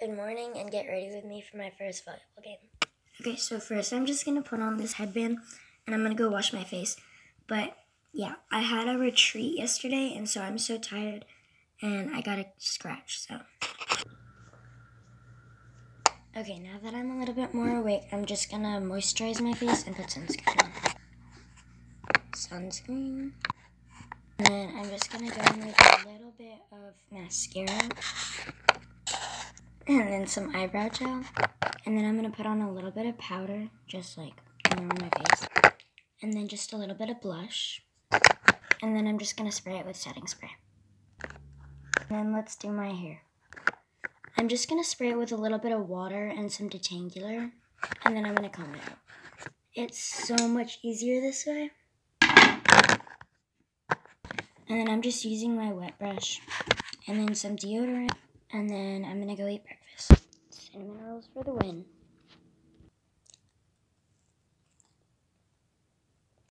Good morning and get ready with me for my first volleyball game. Okay, so first I'm just gonna put on this headband and I'm gonna go wash my face. But yeah, I had a retreat yesterday and so I'm so tired and I got a scratch, so. Okay, now that I'm a little bit more awake, I'm just gonna moisturize my face and put sunscreen on. Sunscreen. And then I'm just gonna go in with a little bit of mascara and then some eyebrow gel. And then I'm going to put on a little bit of powder, just like on my face. And then just a little bit of blush. And then I'm just going to spray it with setting spray. And then let's do my hair. I'm just going to spray it with a little bit of water and some detangler. And then I'm going to comb it out. It's so much easier this way. And then I'm just using my wet brush and then some deodorant. And then I'm going to go eat breakfast. Cinnamon rolls for the win.